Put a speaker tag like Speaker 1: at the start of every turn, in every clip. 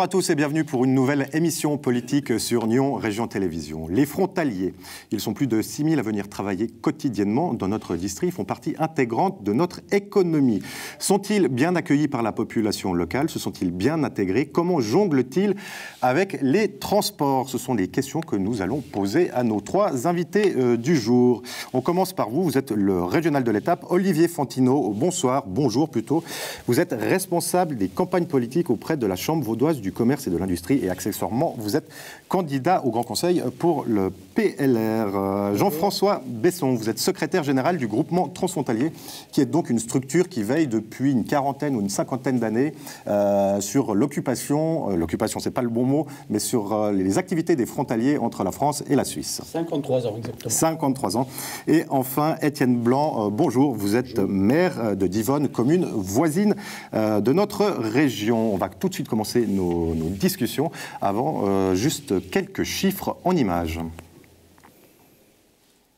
Speaker 1: Bonjour à tous et bienvenue pour une nouvelle émission politique sur Nyon Région Télévision. Les frontaliers, ils sont plus de 6000 à venir travailler quotidiennement dans notre district, font partie intégrante de notre économie. Sont-ils bien accueillis par la population locale? Se sont-ils bien intégrés? Comment jonglent-ils avec les transports? Ce sont les questions que nous allons poser à nos trois invités euh, du jour. On commence par vous, vous êtes le régional de l'étape, Olivier Fantino. Bonsoir, bonjour plutôt. Vous êtes responsable des campagnes politiques auprès de la Chambre vaudoise du commerce et de l'industrie. Et accessoirement vous êtes candidat au Grand Conseil pour le PLR. Euh, Jean-François Besson, vous êtes secrétaire général du groupement transfrontalier qui est donc une structure qui veille depuis une quarantaine ou une cinquantaine d'années euh, sur l'occupation, euh, l'occupation c'est pas le bon mot, mais sur les activités des frontaliers entre la France et la Suisse.
Speaker 2: 53 ans exactement.
Speaker 1: 53 ans. Et enfin Étienne Blanc, bonjour, vous êtes maire de Divonne, commune voisine de notre région. On va tout de suite commencer nos, discussions. Avant, euh, juste quelques chiffres en images.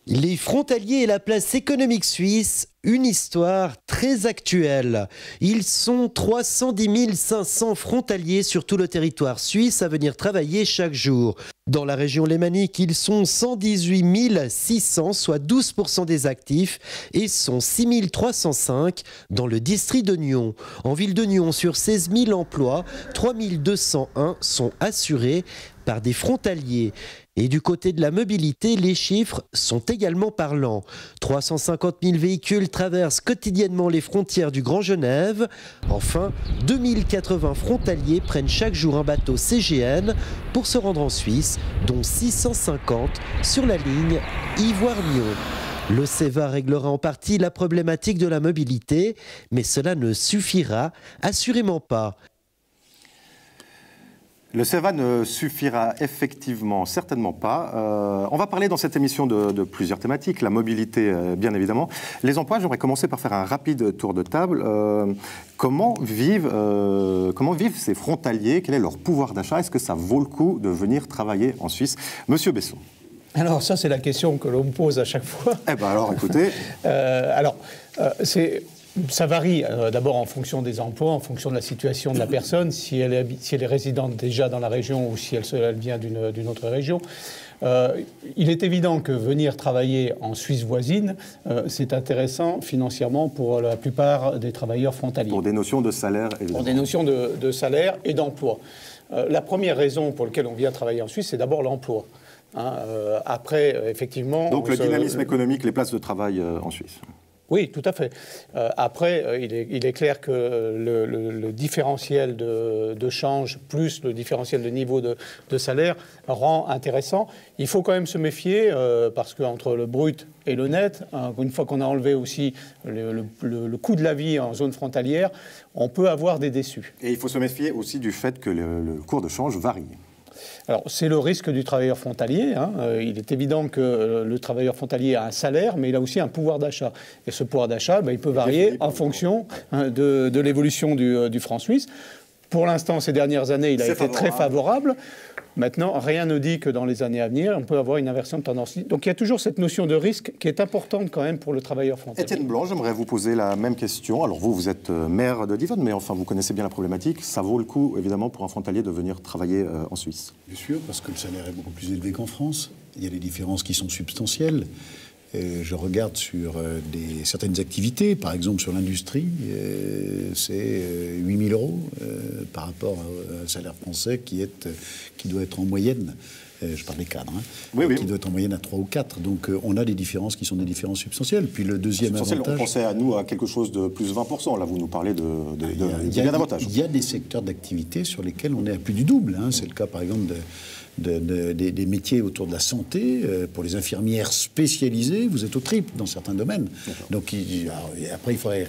Speaker 3: Les frontaliers et la place économique suisse, une histoire très actuelle. Ils sont 310 500 frontaliers sur tout le territoire suisse à venir travailler chaque jour. Dans la région lémanique, ils sont 118 600, soit 12% des actifs, et sont 6 305 dans le district de Nyon. En ville de Nyon, sur 16 000 emplois, 3 201 sont assurés par des frontaliers. Et du côté de la mobilité, les chiffres sont également parlants. 350 000 véhicules traversent quotidiennement les frontières du Grand Genève. Enfin, 2080 frontaliers prennent chaque jour un bateau CGN pour se rendre en Suisse, dont 650 sur la ligne Ivoire-Nyon. Le CEVA réglera en partie la problématique de la mobilité, mais cela ne suffira assurément pas.
Speaker 1: Le CEVA ne suffira effectivement certainement pas. Euh, on va parler dans cette émission de, plusieurs thématiques, la mobilité euh, bien évidemment. Les emplois, j'aimerais commencer par faire un rapide tour de table. Euh, comment, vivent, comment vivent ces frontaliers? Quel est leur pouvoir d'achat? Est-ce que ça vaut le coup de venir travailler en Suisse? Monsieur Besson.
Speaker 2: Alors ça, c'est la question que l'on me pose à chaque fois.
Speaker 1: Eh bien alors, écoutez.
Speaker 2: alors, c'est ça varie euh, d'abord en fonction des emplois, en fonction de la situation de la personne, si elle est, si elle est résidente déjà dans la région ou si elle, elle vient d'une autre région. Euh, il est évident que venir travailler en Suisse voisine, euh, c'est intéressant financièrement pour la plupart des travailleurs frontaliers.
Speaker 1: Pour des notions de salaire,
Speaker 2: évidemment. Pour des notions de, salaire et d'emploi. la première raison pour laquelle on vient travailler en Suisse, c'est d'abord l'emploi. Hein. après, effectivement.
Speaker 1: Donc le dynamisme économique, les places de travail en Suisse.
Speaker 2: Oui, tout à fait. Euh, après, euh, il, est, clair que le, différentiel de, change plus le différentiel de niveau de, salaire rend intéressant. Il faut quand même se méfier euh, parce qu'entre le brut et le net, une fois qu'on a enlevé aussi le, coût de la vie en zone frontalière, on peut avoir des déçus.
Speaker 1: Et il faut se méfier aussi du fait que le cours de change varie.
Speaker 2: Alors, c'est le risque du travailleur frontalier. Hein. Euh, il est évident que euh, le travailleur frontalier a un salaire, mais il a aussi un pouvoir d'achat. Et ce pouvoir d'achat, ben, il peut varier en fonction hein, de, l'évolution du, euh, du franc suisse. Pour l'instant, ces dernières années, il a été très favorable. Maintenant, rien ne dit que dans les années à venir, on peut avoir une inversion de tendance. Donc il y a toujours cette notion de risque qui est importante quand même pour le travailleur frontalier.
Speaker 1: Étienne Blanc, j'aimerais vous poser la même question. Alors vous, vous êtes euh, maire de Divonne, mais enfin vous connaissez bien la problématique. Ça vaut le coup, évidemment, pour un frontalier de venir travailler euh, en Suisse
Speaker 4: Bien sûr, parce que le salaire est beaucoup plus élevé qu'en France. Il y a des différences qui sont substantielles je regarde sur euh, des, certaines activités, par exemple sur l'industrie, euh, c'est 8 000 euros euh, par rapport à un salaire français qui, est, qui doit être en moyenne je parle des cadres, hein, qui doit être en moyenne à 3 ou 4. Donc on a des différences qui sont des différences substantielles. Puis le deuxième avantage...
Speaker 1: On pensait à nous à quelque chose de plus 20%. Là, vous nous parlez de, de,
Speaker 4: il y a, Il y a des secteurs d'activité sur lesquels on est à plus du double. Hein. C'est le cas, par exemple, de des, métiers autour de la santé. Euh, pour les infirmières spécialisées, vous êtes au triple dans certains domaines. Donc après, il faudrait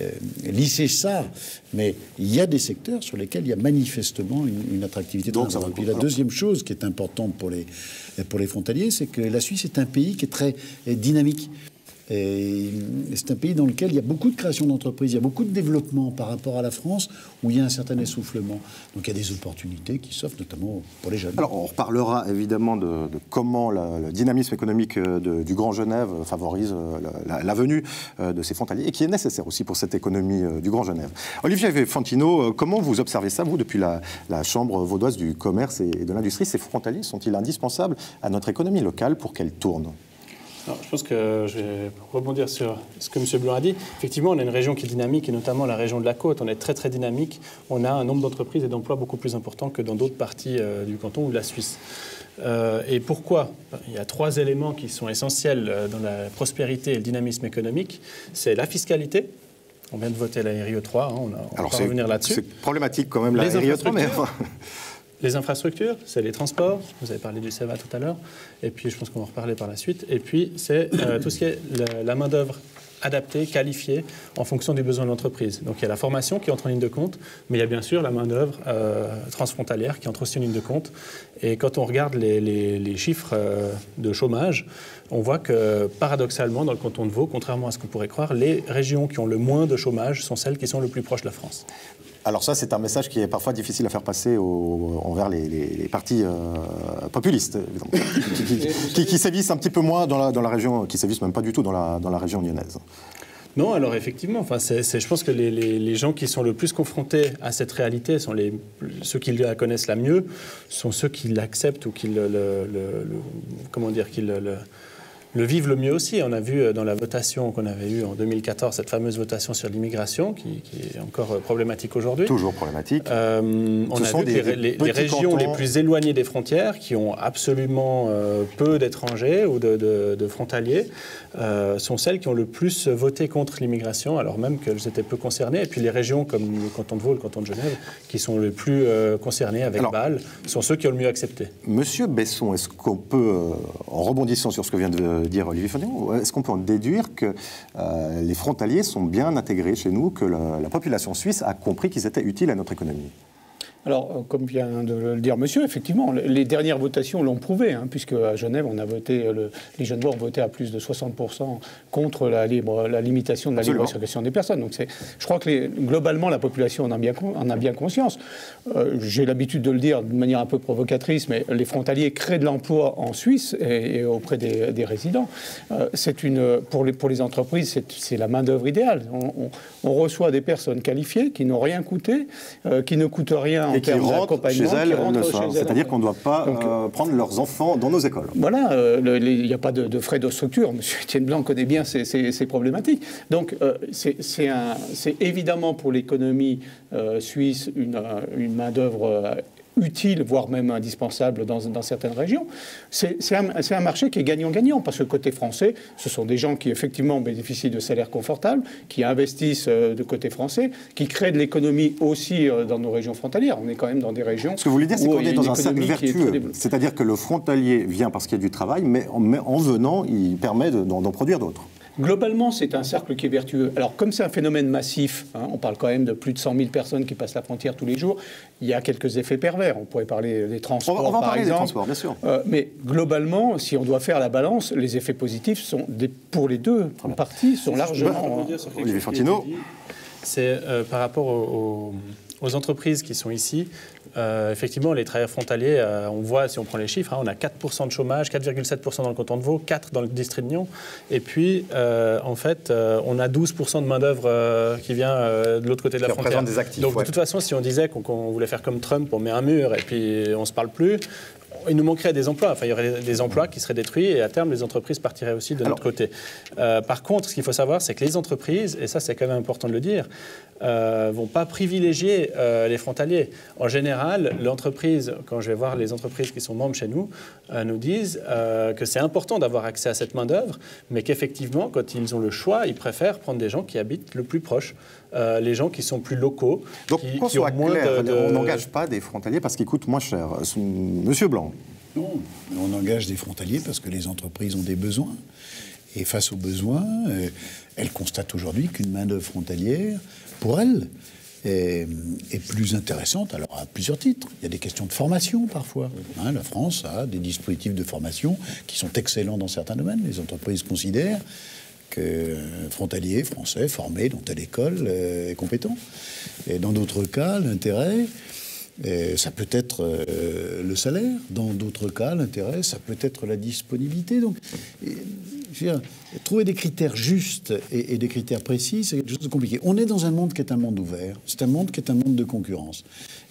Speaker 4: euh, lisser ça. Mais il y a des secteurs sur lesquels il y a manifestement une, attractivité. Donc, ça Puis la deuxième chose qui est importante pour les, pour les frontaliers, c'est que la Suisse est un pays qui est très dynamique. Et c'est un pays dans lequel il y a beaucoup de création d'entreprises, il y a beaucoup de développement par rapport à la France, où il y a un certain essoufflement. Donc il y a des opportunités qui s'offrent, notamment pour les jeunes.
Speaker 1: Alors on reparlera évidemment de, comment le dynamisme économique euh, du Grand Genève favorise euh, la, venue euh, de ces frontaliers, et qui est nécessaire aussi pour cette économie du Grand Genève. Olivier Fantino, comment vous observez ça, vous, depuis la, Chambre vaudoise du commerce et de l'industrie? Ces frontaliers sont-ils indispensables à notre économie locale pour qu'elle tourne?
Speaker 5: Je pense que je vais rebondir sur ce que M. Blanc a dit. Effectivement, on a une région qui est dynamique, et notamment la région de la côte. On est très, très dynamique. On a un nombre d'entreprises et d'emplois beaucoup plus important que dans d'autres parties euh, du canton ou de la Suisse. Euh, et pourquoi? Il y a trois éléments qui sont essentiels euh, dans la prospérité et le dynamisme économique. C'est la fiscalité, on vient de voter la RIE 3, hein, on, va revenir là-dessus.
Speaker 1: C'est problématique quand même la RIE 3, mais...
Speaker 5: Les infrastructures, c'est les transports, vous avez parlé du SEVA tout à l'heure, et puis je pense qu'on va en reparler par la suite, et puis c'est euh, tout ce qui est la, main-d'œuvre adaptée, qualifiée, en fonction des besoins de l'entreprise. Donc il y a la formation qui entre en ligne de compte, mais il y a bien sûr la main-d'œuvre euh, transfrontalière qui entre aussi en ligne de compte. Et quand on regarde les, chiffres euh, de chômage, on voit que paradoxalement, dans le canton de Vaud, contrairement à ce qu'on pourrait croire, les régions qui ont le moins de chômage sont celles qui sont le plus proches de la France.
Speaker 1: Alors ça, c'est un message qui est parfois difficile à faire passer envers les, partis euh, populistes, qui, sévissent un petit peu moins dans la, région, qui sévissent même pas du tout dans la, région lyonnaise.
Speaker 5: Non, alors effectivement, enfin, je pense que les, gens qui sont le plus confrontés à cette réalité, sont les, ceux qui la connaissent la mieux, sont ceux qui l'acceptent ou qui le, comment dire, qui le le vivent le mieux aussi. On a vu euh, dans la votation qu'on avait eue en 2014, cette fameuse votation sur l'immigration, qui, est encore euh, problématique aujourd'hui.
Speaker 1: Toujours problématique. Euh,
Speaker 5: on a vu que les, régions les plus éloignées des frontières, qui ont absolument peu d'étrangers ou de, frontaliers, sont celles qui ont le plus voté contre l'immigration, alors même qu'elles étaient peu concernées. Et puis les régions comme le canton de Vaud, le canton de Genève, qui sont les plus concernées avec Bâle, sont ceux qui ont le mieux accepté.
Speaker 1: Monsieur Besson, est-ce qu'on peut, en rebondissant sur ce que vient de dire Olivier Est-ce qu'on peut en déduire que euh, les frontaliers sont bien intégrés chez nous, que la population suisse a compris qu'ils étaient utiles à notre économie?
Speaker 2: Alors, euh, comme vient de le dire monsieur, effectivement, les dernières votations l'ont prouvé, hein, puisque à Genève, on a voté, euh, les Genevois ont voté à plus de 60% contre la, libre, la limitation de la libre circulation des personnes. Donc, je crois que globalement, la population en a bien, en a bien conscience. Euh, j'ai l'habitude de le dire de manière un peu provocatrice, mais les frontaliers créent de l'emploi en Suisse et, auprès des, résidents. c'est une, pour, les, pour les entreprises, c'est la main-d'œuvre idéale. On, on, reçoit des personnes qualifiées qui n'ont rien coûté, qui ne coûtent rien
Speaker 1: et qui rentrent chez elles le soir. C'est-à-dire qu'on ne doit pas euh, prendre leurs enfants dans nos écoles.
Speaker 2: Voilà, euh, il n'y a pas de, frais de structure. Monsieur Etienne Blanc connaît bien ces, problématiques. Donc euh, c'est évidemment pour l'économie suisse une, une main-d'œuvre utile, voire même indispensable dans, certaines régions. C'est un, marché qui est gagnant-gagnant, parce que côté français, ce sont des gens qui effectivement bénéficient de salaires confortables, qui investissent euh, de côté français, qui créent de l'économie aussi euh, dans nos régions frontalières. On est quand même dans des régions.
Speaker 1: Ce que vous voulez dire, c'est qu'on est dans un cercle vertueux. C'est-à-dire que le frontalier vient parce qu'il y a du travail, mais en venant, il permet d'en produire d'autres.
Speaker 2: Globalement, c'est un cercle qui est vertueux. Alors, comme c'est un phénomène massif, hein, on parle quand même de plus de 100 000 personnes qui passent la frontière tous les jours, il y a quelques effets pervers. On pourrait parler des transports, on va, par exemple. Des transports, bien sûr. Euh, mais globalement, si on doit faire la balance, les effets positifs sont pour les deux parties sont largement.
Speaker 1: Olivier Fantino.
Speaker 5: C'est euh, par rapport aux, aux entreprises qui sont ici, euh, effectivement, les travailleurs frontaliers, euh, on voit, si on prend les chiffres, hein, on a 4% de chômage, 4,7% dans le canton de Vaud, 4% dans le district de Nyon. Et puis, euh, en fait, on a 12% de main-d'œuvre qui vient de l'autre côté de la frontière.
Speaker 1: Des actifs,
Speaker 5: Donc, de toute façon, si on disait qu'on voulait faire comme Trump, on met un mur et puis on ne se parle plus, il nous manquerait des emplois. Enfin, il y aurait des emplois qui seraient détruits et à terme, les entreprises partiraient aussi de notre côté. Euh, par contre, ce qu'il faut savoir, c'est que les entreprises, et ça c'est quand même important de le dire, euh, vont pas privilégier euh, les frontaliers. En général, l'entreprise, quand je vais voir les entreprises qui sont membres chez nous, euh, nous disent que c'est important d'avoir accès à cette main-d'œuvre, mais qu'effectivement, quand ils ont le choix, ils préfèrent prendre des gens qui habitent le plus proche. Les gens qui sont plus locaux.
Speaker 1: Donc, qu'on soit clair, on n'engage pas des frontaliers parce qu'ils coûtent moins cher. Monsieur Blanc.
Speaker 4: Non, on engage des frontaliers parce que les entreprises ont des besoins. Et face aux besoins, elles constatent aujourd'hui qu'une main-d'œuvre frontalière pour elle est, plus intéressante, alors à plusieurs titres. Il y a des questions de formation parfois. Hein, la France a des dispositifs de formation qui sont excellents dans certains domaines. Les entreprises considèrent qu'un frontalier français formé dans telle école est compétent. Et dans d'autres cas, l'intérêt, ça peut être euh, le salaire. Dans d'autres cas, l'intérêt, ça peut être la disponibilité. Donc, trouver des critères justes et, des critères précis, c'est quelque chose de compliqué. On est dans un monde qui est un monde ouvert. C'est un monde qui est un monde de concurrence.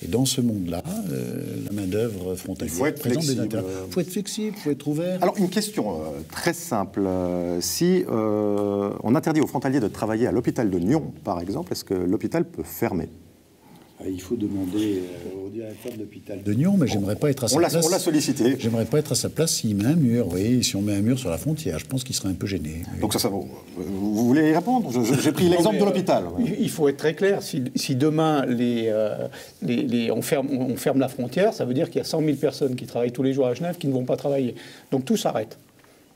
Speaker 4: Et dans ce monde-là, euh, la main-d'œuvre frontalière
Speaker 1: faut être flexible.
Speaker 4: Il faut être flexible, il faut être ouvert.
Speaker 1: Alors, une question euh, très simple. si on interdit aux frontaliers de travailler à l'hôpital de Nyon, par exemple, est-ce que l'hôpital peut fermer?
Speaker 4: Il faut demander euh, au directeur de l'hôpital de Nyon, mais j'aimerais pas être à sa place.
Speaker 1: On l'a sollicité.
Speaker 4: J'aimerais pas être à sa place s'il met un mur. Oui, si on met un mur sur la frontière, je pense qu'il serait un peu gêné.
Speaker 1: Donc ça, ça vous, vous voulez y répondre J'ai pris l'exemple de l'hôpital.
Speaker 2: Euh, il faut être très clair. Si, demain les, euh, les, on, ferme, on ferme la frontière, ça veut dire qu'il y a 100 000 personnes qui travaillent tous les jours à Genève qui ne vont pas travailler. Donc tout s'arrête.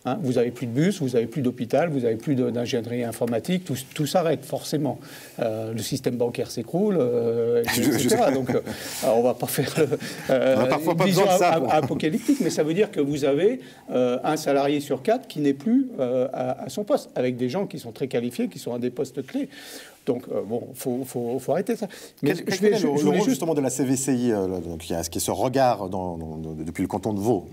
Speaker 2: Hein, vous n'avez plus de bus, vous n'avez plus d'hôpital, vous n'avez plus d'ingénierie informatique, tout, s'arrête forcément. Euh, le système bancaire s'écroule, euh, etc. Donc euh, on ne va pas faire
Speaker 1: une vision
Speaker 2: apocalyptique, mais ça veut dire que vous avez un salarié sur quatre qui n'est plus à, son poste, avec des gens qui sont très qualifiés, qui sont à des postes clés. Donc, bon, il faut, faut, arrêter ça.
Speaker 1: Mais je, vais, le, rôle justement de la CVCI, donc, il y a ce qui est ce regard dans, depuis le canton de Vaud?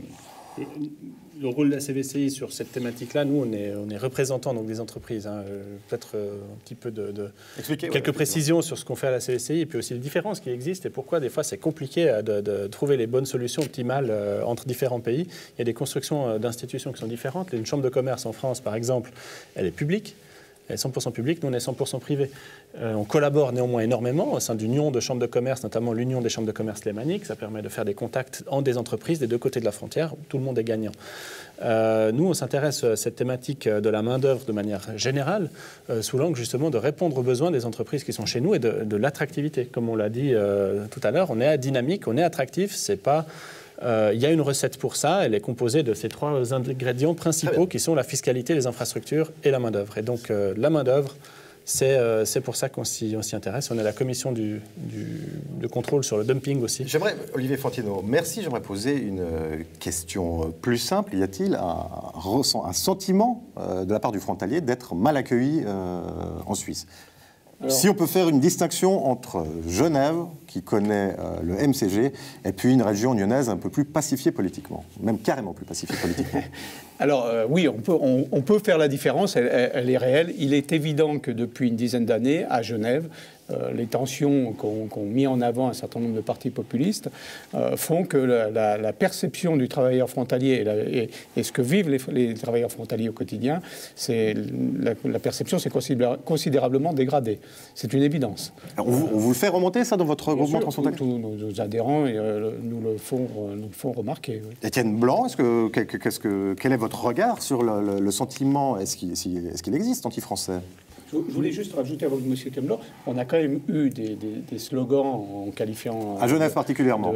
Speaker 5: Le rôle de la CVCI sur cette thématique-là, nous, on est, on est représentants donc, des entreprises. Hein. Euh, peut-être euh, un petit peu de, quelques précisions sur ce qu'on fait à la CVCI et puis aussi les différences qui existent et pourquoi des fois c'est compliqué euh, de, trouver les bonnes solutions optimales entre différents pays. Il y a des constructions d'institutions qui sont différentes. Une chambre de commerce en France, par exemple, elle est publique elle est 100% publique, nous on est 100% privé. Euh, on collabore néanmoins énormément au sein d'unions de chambres de commerce, notamment l'union des chambres de commerce lémaniques. Ça permet de faire des contacts en des entreprises des deux côtés de la frontière, tout le monde est gagnant. Euh, nous, on s'intéresse à cette thématique de la main-d'œuvre de manière générale, euh, sous l'angle justement de répondre aux besoins des entreprises qui sont chez nous et de, de l'attractivité. Comme on l'a dit tout à l'heure, on est dynamique, on est attractif, c'est pas euh, il y a une recette pour ça. Elle est composée de ces trois ingrédients principaux qui sont la fiscalité, les infrastructures et la main-d'œuvre. Et donc, euh, la main-d'œuvre, euh, c'est pour ça qu'on s'y intéresse. On est la commission du, de contrôle sur le dumping aussi.
Speaker 1: J'aimerais, Olivier Fantino, merci. J'aimerais poser une question plus simple. Y a-t-il un, un, sentiment de la part du frontalier d'être mal accueilli en Suisse? Si on peut faire une distinction entre Genève, qui connaît euh, le MCG, et puis une région lyonnaise un peu plus pacifiée politiquement, même carrément plus pacifiée politiquement.
Speaker 2: Alors euh, oui, on peut, on, peut, faire la différence, elle, est réelle. Il est évident que depuis une dizaine d'années, à Genève, euh, les tensions qu'ont mis en avant un certain nombre de partis populistes euh, font que la, perception du travailleur frontalier et, ce que vivent les, travailleurs frontaliers au quotidien, la, perception s'est considérablement dégradée. C'est une évidence.
Speaker 1: on, vous, le fait remonter ça dans votre regroupement transfrontal
Speaker 2: Tous nos, adhérents euh, nous, le font, nous font remarquer.
Speaker 1: Étienne Blanc, est-ce que, que, quel est votre regard sur le, sentiment Est-ce qu'il existe anti-français?
Speaker 2: Je, voulais juste rajouter avant M. Temblor, on a quand même eu des, slogans en qualifiant.
Speaker 1: À Genève particulièrement.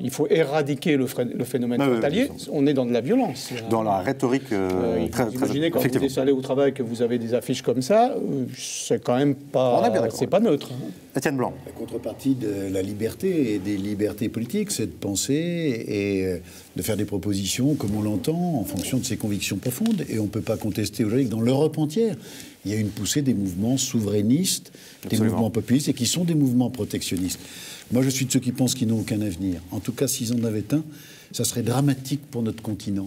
Speaker 2: il faut éradiquer le, phénomène frontalier. on est dans de la violence.
Speaker 1: Dans la rhétorique euh, euh très,
Speaker 2: très Imaginez quand vous êtes allé au travail que vous avez des affiches comme ça, euh, c'est quand même pas. C'est pas neutre. Hein.
Speaker 1: Étienne Blanc.
Speaker 4: La contrepartie de la liberté et des libertés politiques, c'est de penser et euh, de faire des propositions comme on l'entend en fonction de ses convictions profondes. Et on ne peut pas contester aujourd'hui que dans l'Europe entière, il y a une poussée des mouvements souverainistes, des mouvements populistes et qui sont des mouvements protectionnistes. Moi, je suis de ceux qui pensent qu'ils n'ont aucun avenir. En tout cas, s'ils en avaient un, ça serait dramatique pour notre continent.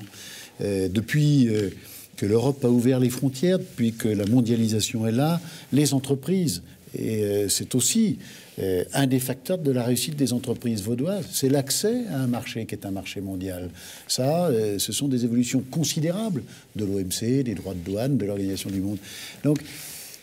Speaker 4: Euh, depuis euh, que l'Europe a ouvert les frontières, depuis que la mondialisation est là, les entreprises, et euh, c'est aussi euh, un des facteurs de la réussite des entreprises vaudoises, c'est l'accès à un marché qui est un marché mondial. Ça, euh, ce sont des évolutions considérables de l'OMC, des droits de douane, de l'Organisation du monde. Donc,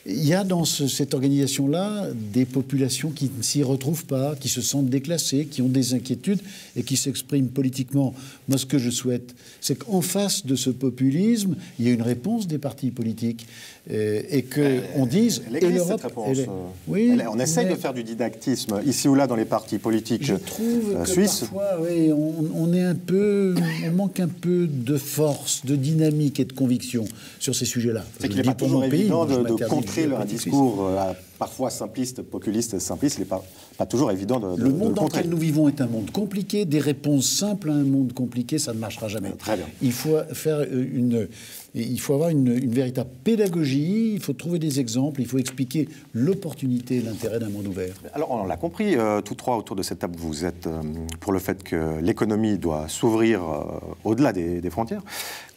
Speaker 4: il y a dans cette organisation-là des populations qui ne s'y retrouvent pas, qui se sentent déclassées, qui ont des inquiétudes et qui s'expriment politiquement. Moi, ce que je souhaite, c'est qu'en face de ce populisme, il y ait une réponse des partis politiques euh, et qu'on euh, dise.
Speaker 1: et l'Europe, euh, oui, on essaye de faire du didactisme ici ou là dans les partis politiques je trouve que suisses.
Speaker 4: Parfois, oui, on, est un peu, on manque un peu de force, de dynamique et de conviction sur ces sujets-là.
Speaker 1: C'est qu'il n'est pas toujours évident de, de montrer un discours parfois simpliste, populiste, simpliste, il n'est pas, pas toujours évident de,
Speaker 4: Le monde dans lequel nous vivons est un monde compliqué. Des réponses simples à un monde compliqué, ça ne marchera jamais.
Speaker 1: Très bien.
Speaker 4: Il faut faire une, il faut avoir une, véritable pédagogie, il faut trouver des exemples, il faut expliquer l'opportunité et l'intérêt d'un monde ouvert.
Speaker 1: Alors on l'a compris, euh, tous trois autour de cette table, vous êtes euh, pour le fait que l'économie doit s'ouvrir euh, au-delà des, frontières.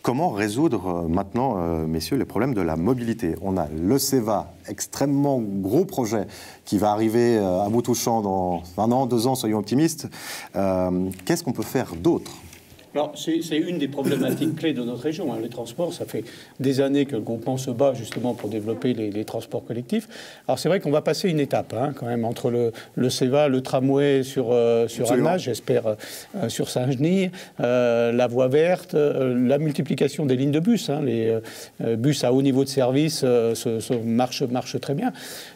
Speaker 1: Comment résoudre maintenant, messieurs, les problèmes de la mobilité? On a le CEVA, extrêmement gros projet, qui va arriver à bout touchant dans un an, deux ans, soyons optimistes. Qu'est-ce qu'on peut faire d'autre?
Speaker 2: C'est une des problématiques clés de notre région. Hein. Les transports, ça fait des années que le groupement se bat justement pour développer les, transports collectifs. Alors c'est vrai qu'on va passer une étape hein, quand même entre le, le CEVA, le tramway sur, euh, sur j'espère euh, sur Saint-Genis, euh, la voie verte, la multiplication des lignes de bus. Hein. les bus à haut niveau de service marchent, marchent, très bien.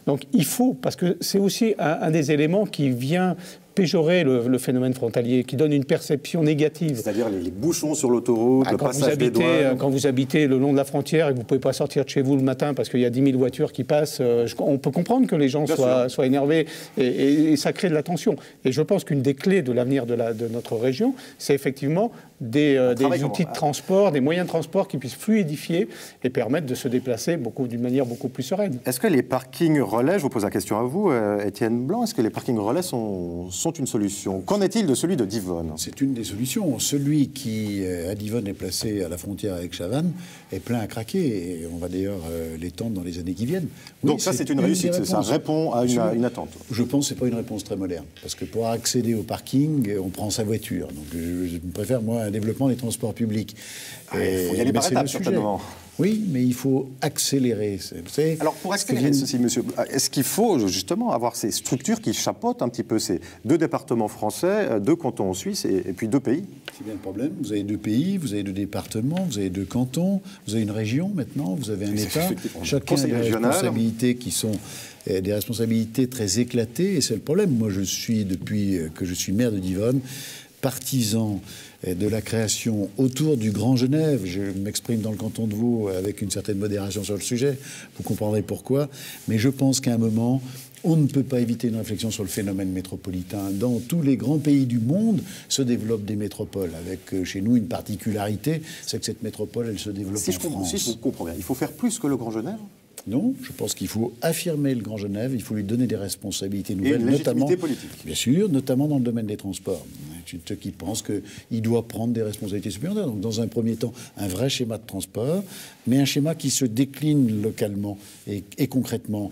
Speaker 2: Donc il faut, parce que c'est aussi un, un des éléments qui vient péjorer le, phénomène frontalier, qui donne une perception négative.
Speaker 1: C'est-à-dire les, bouchons sur l'autoroute,
Speaker 2: ah, le quand vous habitez, euh, Quand vous habitez le long de la frontière et que vous ne pouvez pas sortir de chez vous le matin parce qu'il y a 10 000 voitures qui passent, euh, on peut comprendre que les gens soient, soient, énervés et, ça crée de la tension. Et je pense qu'une des clés de l'avenir de, de notre région, c'est effectivement des, euh, outils de transport, des moyens de transport qui puissent fluidifier et permettre de se déplacer d'une manière beaucoup plus sereine.
Speaker 1: Est-ce que les parkings relais, je vous pose la question à vous, euh, Étienne Blanc, est-ce que les parkings relais sont, sont une solution? Qu'en est-il de celui de Divonne?
Speaker 4: C'est une des solutions. Celui qui, euh, à Divonne, est placé à la frontière avec Chavannes, est plein à craquer. Et on va d'ailleurs l'étendre dans les années qui viennent.
Speaker 1: Donc ça, c'est une, réussite, ça répond à une, attente
Speaker 4: Je pense que ce n'est pas une réponse très moderne. Parce que pour accéder au parking, on prend sa voiture. Donc je préfère, moi, développement des transports publics.
Speaker 1: Ah, il faut y aller par étapes, certainement.
Speaker 4: Oui, mais il faut accélérer.
Speaker 1: Alors, pour accélérer ceci, monsieur, est-ce qu'il faut justement avoir ces structures qui chapeautent un petit peu ces deux départements français, euh, deux cantons en Suisse et, puis deux pays?
Speaker 4: C'est bien le problème. Vous avez deux pays, vous avez deux départements, vous avez deux cantons, vous avez une région maintenant, vous avez un État. Chacun a des responsabilités qui sont euh, des responsabilités très éclatées, et c'est le problème. Moi, je suis, depuis euh, que je suis maire de Divonne, partisan de la création autour du Grand Genève. Je m'exprime dans le canton de Vaud avec une certaine modération sur le sujet, vous comprendrez pourquoi, mais je pense qu'à un moment, on ne peut pas éviter une réflexion sur le phénomène métropolitain. Dans tous les grands pays du monde se développent des métropoles, avec euh, chez nous une particularité, c'est que cette métropole, elle se développe
Speaker 1: si
Speaker 4: en
Speaker 1: je France. Si je comprends bien, il faut faire plus que le Grand Genève
Speaker 4: non, je pense qu'il faut affirmer le Grand Genève, il faut lui donner des responsabilités nouvelles,
Speaker 1: Et notamment, politique.
Speaker 4: bien sûr, notamment dans le domaine des transports. Ceux qui pensent qu'il doit prendre des responsabilités supérieures. Donc, dans un premier temps, un vrai schéma de transport, mais un schéma qui se décline localement et, et concrètement.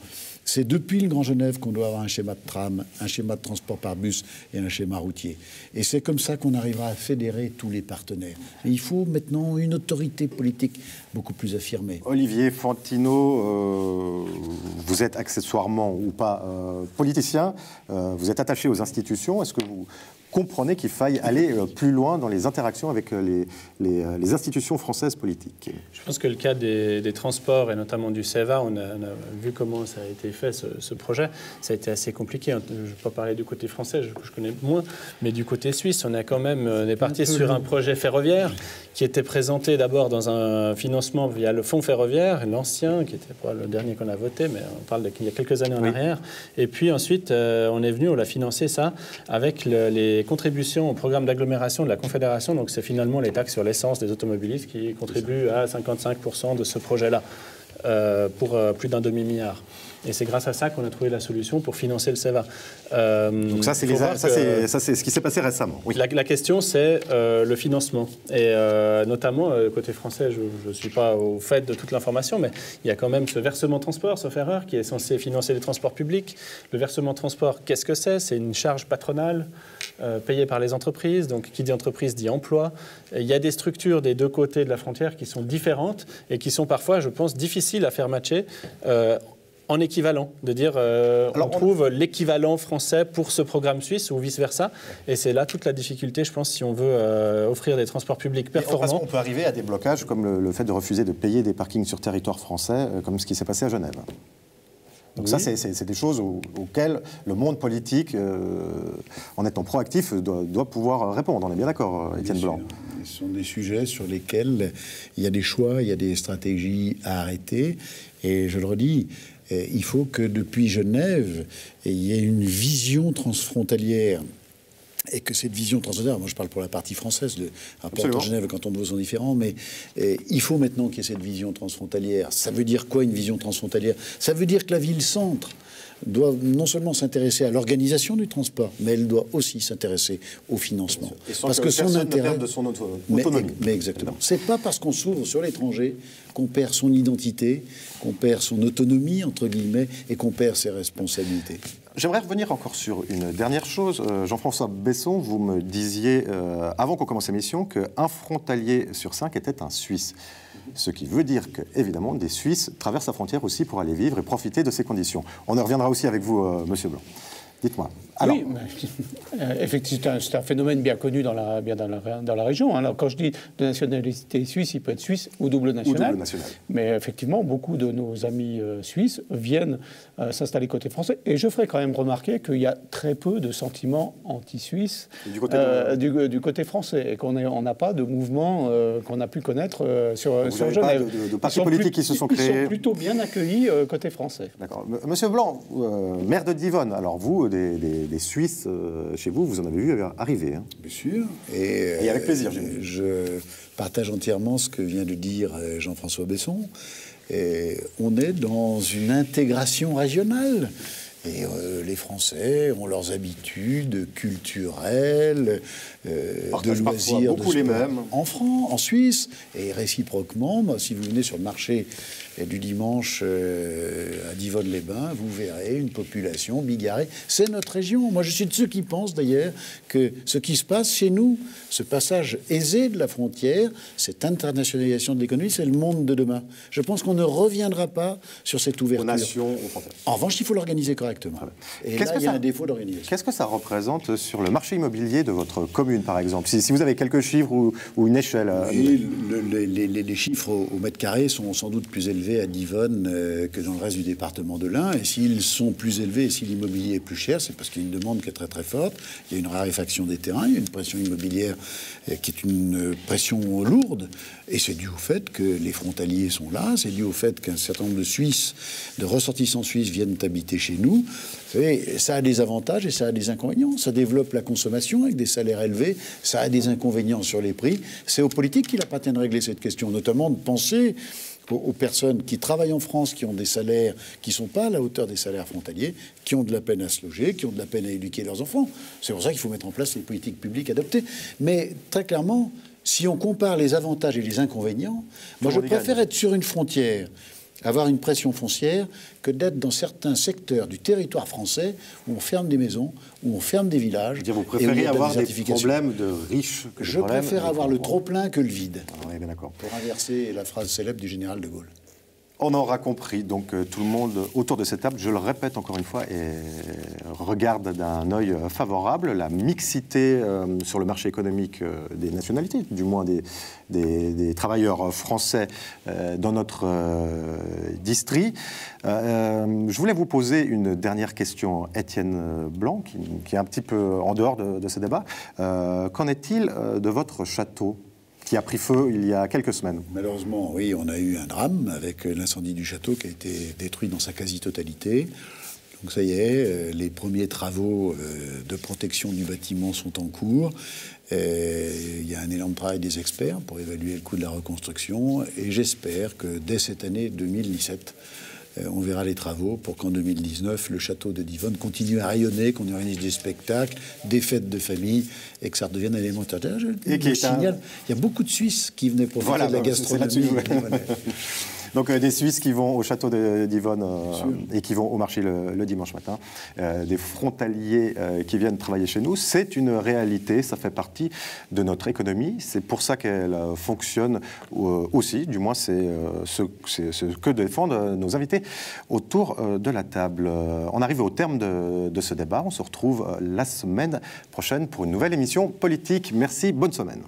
Speaker 4: C'est depuis le Grand Genève qu'on doit avoir un schéma de tram, un schéma de transport par bus et un schéma routier. Et c'est comme ça qu'on arrivera à fédérer tous les partenaires. il faut maintenant une autorité politique beaucoup plus affirmée.
Speaker 1: Olivier Fantino, euh, vous êtes accessoirement ou pas euh, politicien, euh, vous êtes attaché aux institutions. Est-ce que vous comprenez qu'il faille aller euh, plus loin dans les interactions avec euh, euh, les, institutions françaises politiques.
Speaker 5: Je pense que le cas des, transports et notamment du CEVA, on a, vu comment ça a été fait ce, projet. Ça a été assez compliqué. Je ne vais pas parler du côté français, je, je, connais moins, mais du côté suisse, on a quand même on est parti sur un projet ferroviaire qui était présenté d'abord dans un financement via le fonds ferroviaire, l'ancien, qui n'était pas le dernier qu'on a voté, mais on parle d'il y a quelques années en arrière. Et puis ensuite, on est venu, on l'a financé ça avec les contributions au programme d'agglomération de la Confédération. Donc, c'est finalement les taxes sur l'essence des automobilistes qui contribuent à 55% de ce projet-là, euh, pour euh, plus d'un demi-milliard. Et c'est grâce à ça qu'on a trouvé la solution pour financer le CEVA.
Speaker 1: Euh, Donc ça, c'est ce qui s'est passé récemment.
Speaker 5: Oui. La, question, c'est le financement. Et notamment, côté français, je ne suis pas au fait de toute l'information, mais il y a quand même ce versement transport, sauf erreur, qui est censé financer les transports publics. Le versement transport, qu'est-ce que c'est? C'est une charge patronale payée par les entreprises. Donc, qui dit entreprise dit emploi. il y a des structures des deux côtés de la frontière qui sont différentes et qui sont parfois, je pense, difficiles à faire matcher en équivalent, de dire euh, on trouve l'équivalent français pour ce programme suisse ou vice-versa. Et c'est là toute la difficulté, je pense, si on veut euh, offrir des transports publics performants.
Speaker 1: on peut arriver à des blocages comme le, fait de refuser de payer des parkings sur territoire français, euh, comme ce qui s'est passé à Genève. Donc ça, c'est des choses auxquelles le monde politique, en étant proactif, doit, pouvoir répondre. On est bien d'accord, Étienne Blanc.
Speaker 4: Ce sont des sujets sur lesquels il y a des choix, il y a des stratégies à arrêter. Et je le redis, il faut que depuis Genève, il y ait une vision transfrontalière et que cette vision transfrontalière, moi je parle pour la partie française, le rapport de Genève quand on sont différents, mais il faut maintenant qu'il y ait cette vision transfrontalière. Ça veut dire quoi une vision transfrontalière? Ça veut dire que la ville-centre doit non seulement s'intéresser à l'organisation du transport, mais elle doit aussi s'intéresser au financement.
Speaker 1: parce que, son intérêt de son autonomie.
Speaker 4: Mais, exactement. C'est pas parce qu'on s'ouvre sur l'étranger qu'on perd son identité, qu'on perd son autonomie entre guillemets et qu'on perd ses responsabilités.
Speaker 1: J'aimerais revenir encore sur une dernière chose. Euh, Jean-François Besson, vous me disiez, euh, avant qu'on commence l'émission, qu'un frontalier sur cinq était un Suisse. Ce qui veut dire que, évidemment, des Suisses traversent la frontière aussi pour aller vivre et profiter de ces conditions. On en reviendra aussi avec vous, euh, Monsieur Blanc. Dites-moi.
Speaker 2: Oui, euh, effectivement, c'est un, phénomène bien connu dans la, bien dans la, dans la région. Alors, quand je dis de nationalité suisse, il peut être suisse ou double national. Mais effectivement, beaucoup de nos amis euh, suisses viennent euh, s'installer côté français. Et je ferai quand même remarquer qu'il y a très peu de sentiments anti-suisses du, du, côté français et qu'on n'a pas de mouvement qu'on a pu connaître sur, sur Genève.
Speaker 1: Pas de, de partis politiques qui se sont créés.
Speaker 2: Ils sont plutôt bien accueillis côté français.
Speaker 1: D'accord. Monsieur Blanc, maire de Divonne, alors vous, des, Suisses euh, chez vous, vous en avez vu arriver. Hein.
Speaker 4: Bien sûr. Et,
Speaker 1: avec plaisir,
Speaker 4: Je partage entièrement ce que vient de dire euh, Jean-François Besson. Et on est dans une intégration régionale. Et euh, les Français ont leurs habitudes culturelles, de loisirs,
Speaker 1: beaucoup les mêmes.
Speaker 4: En France, en Suisse, et réciproquement. si vous venez sur le marché du dimanche euh, à Divonne-les-Bains, vous verrez une population bigarrée. C'est notre région. Moi, je suis de ceux qui pensent d'ailleurs que ce qui se passe chez nous, ce passage aisé de la frontière, cette internationalisation de l'économie, c'est le monde de demain. Je pense qu'on ne reviendra pas sur cette ouverture.
Speaker 1: Nation,
Speaker 4: en revanche, il faut l'organiser correctement. Et là, il y a un défaut d'organisation.
Speaker 1: Qu'est-ce que ça représente sur le marché immobilier de votre commune, par exemple si, vous avez quelques chiffres ou, une échelle euh,
Speaker 4: les, chiffres au mètre carré sont sans doute plus élevés à Divonne euh, que dans le reste du département de l'Ain. Et s'ils sont plus élevés et si l'immobilier est plus cher, c'est parce qu'il y a une demande qui est très très forte. Il y a une raréfaction des terrains, il y a une pression immobilière euh, qui est une pression lourde. Et c'est dû au fait que les frontaliers sont là, c'est dû au fait qu'un certain nombre de Suisses, de ressortissants suisses viennent habiter chez nous. ça a des avantages et ça a des inconvénients. Ça développe la consommation avec des salaires élevés, ça a des inconvénients sur les prix. C'est aux politiques qu'il appartient de régler cette question, notamment de penser aux personnes qui travaillent en France, qui ont des salaires qui ne sont pas à la hauteur des salaires frontaliers, qui ont de la peine à se loger, qui ont de la peine à éduquer leurs enfants. C'est pour ça qu'il faut mettre en place les politiques publiques adoptées. Mais très clairement, si on compare les avantages et les inconvénients, moi je préfère être sur une frontière avoir une pression foncière que d'être dans certains secteurs du territoire français où on ferme des maisons, où on ferme des villages.
Speaker 1: Dire, vous préférez avoir des, problèmes de riches
Speaker 4: que Je préfère avoir le trop-plein que le vide.
Speaker 1: Ah, oui.
Speaker 4: Pour inverser la phrase célèbre du général de Gaulle.
Speaker 1: On aura compris. Donc euh, tout le monde autour de cette table, je le répète encore une fois, regarde d'un œil euh, favorable la mixité euh, sur le marché économique des nationalités, du moins des, des, travailleurs français dans notre district. je voulais vous poser une dernière question, Étienne Blanc, qui, est un petit peu en dehors de, de ce débat. Qu'en est-il de votre château? Qui a pris feu il y a quelques semaines.
Speaker 4: Malheureusement, oui, on a eu un drame avec l'incendie du château qui a été détruit dans sa quasi-totalité. Donc ça y est, euh, les premiers travaux euh, de protection du bâtiment sont en cours. il y a un énorme travail des experts pour évaluer le coût de la reconstruction et j'espère que dès cette année 2017, euh, on verra les travaux pour qu'en 2019, le château de Divonne continue à rayonner, qu'on organise des spectacles, des fêtes de famille et que ça redevienne un élément Et qui signale, il y a beaucoup de Suisses qui venaient pour faire de la gastronomie.
Speaker 1: Donc euh, des Suisses qui vont au château d'Yvonne euh, et qui vont au marché le, dimanche matin, euh, des frontaliers qui viennent travailler chez nous, c'est une réalité, ça fait partie de notre économie, c'est pour ça qu'elle fonctionne aussi, du moins c'est ce, que défendent nos invités autour de la table. On arrive au terme de, de ce débat, on se retrouve la semaine prochaine pour une nouvelle émission politique. Merci, bonne semaine.